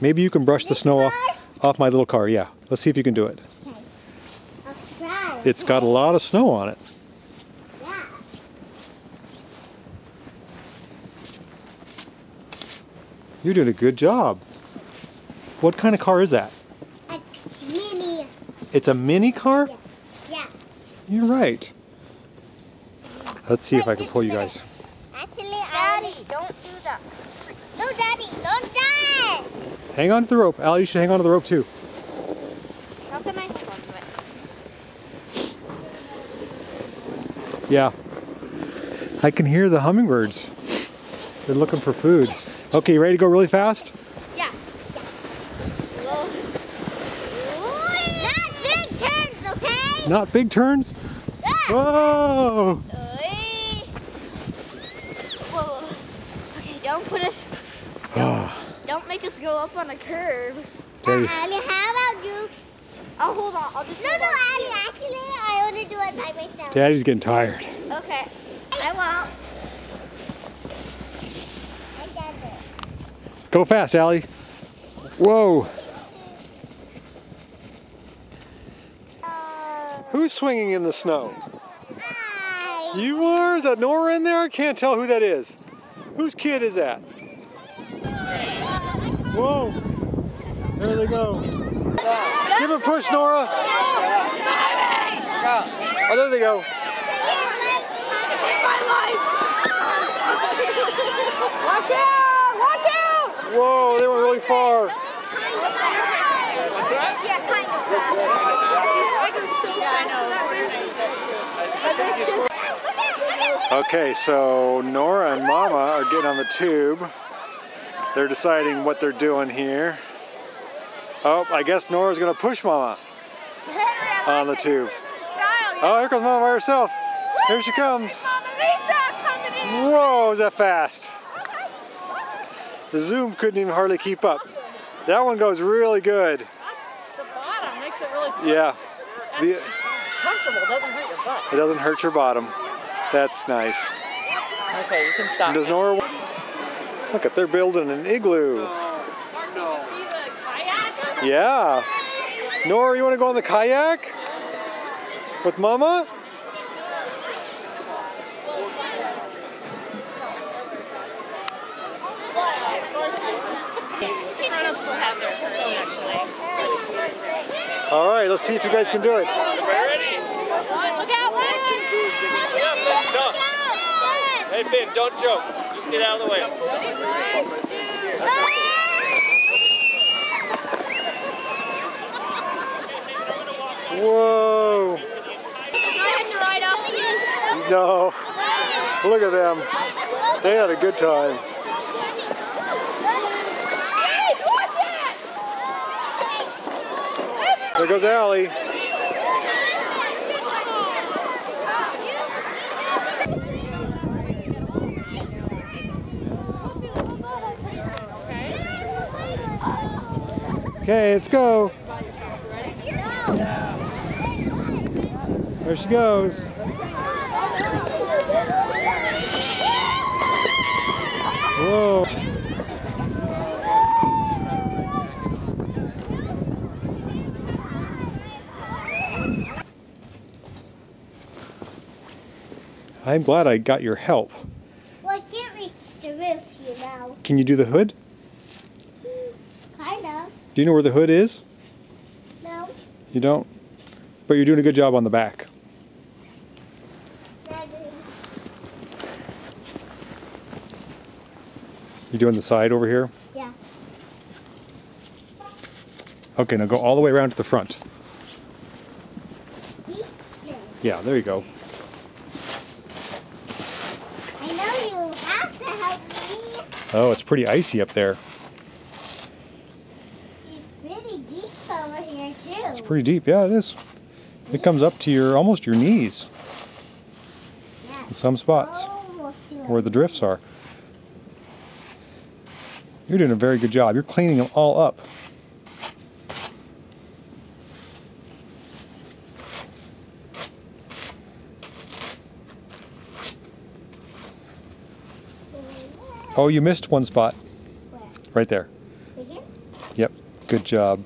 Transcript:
Maybe you can brush the snow off, off my little car. Yeah. Let's see if you can do it. Okay. I'll try. It's got a lot of snow on it. You're doing a good job. What kind of car is that? A mini. It's a mini car? Yeah. You're right. Let's see if I can pull you guys. Actually, Daddy, don't do that. No, Daddy, don't die. Hang on to the rope. Al, you should hang on to the rope too. How can I hold it? Yeah. I can hear the hummingbirds. They're looking for food. Okay, you ready to go really fast? Yeah. Not big turns, okay? Not big turns. Yeah. Whoa! Whoa. Okay, don't put us. Ah, Don't make us go up on a curve. Daddy. Ali, how about you? Oh, hold on. I'll just. No, no, Ali. Actually, I want to do it by myself. Daddy's getting tired. Okay. I won't. I got it. Go fast, Allie. Whoa! Uh, Who's swinging in the snow? I. You are? Is that Nora in there? I can't tell who that is. Whose kid is that? Whoa! There they go. Give a push, Nora. Oh, there they go. Watch out! Watch out! Whoa, they went really far. Yeah, kind of. I go so fast for that Okay, so Nora and Mama are getting on the tube. They're deciding what they're doing here. Oh, I guess Nora's gonna push Mama on the tube. Oh, here comes Mama by herself. Here she comes. Mama Lisa coming! Whoa, is that fast? The Zoom couldn't even hardly keep up. That one goes really good. The bottom makes it really slippery. Yeah, the, it doesn't hurt your butt. it doesn't hurt your bottom. That's nice. Okay, you can stop. Does Nora? Look at they're building an igloo. See the kayak? Yeah. Nora, you want to go on the kayak with Mama? Grown-ups will have their turn, actually. All right, let's see if you guys can do it. Look out, Hey Finn, don't joke. Just get out of the way. Whoa. No. Look at them. They had a good time. There goes Allie. Okay, let's go. There she goes. Whoa. I'm glad I got your help. Well, I can't reach the roof, you know. Can you do the hood? Do you know where the hood is? No. You don't? But you're doing a good job on the back. Daddy. You doing the side over here? Yeah. Okay, now go all the way around to the front. Yeah, there you go. I know you have to help me. Oh, it's pretty icy up there. It's pretty deep over here, too. It's pretty deep. Yeah, it is. It comes up to your almost your knees Yeah. in some spots where the drifts are. You're doing a very good job. You're cleaning them all up. Oh, you missed one spot Where? right there. Right? Yep, good job.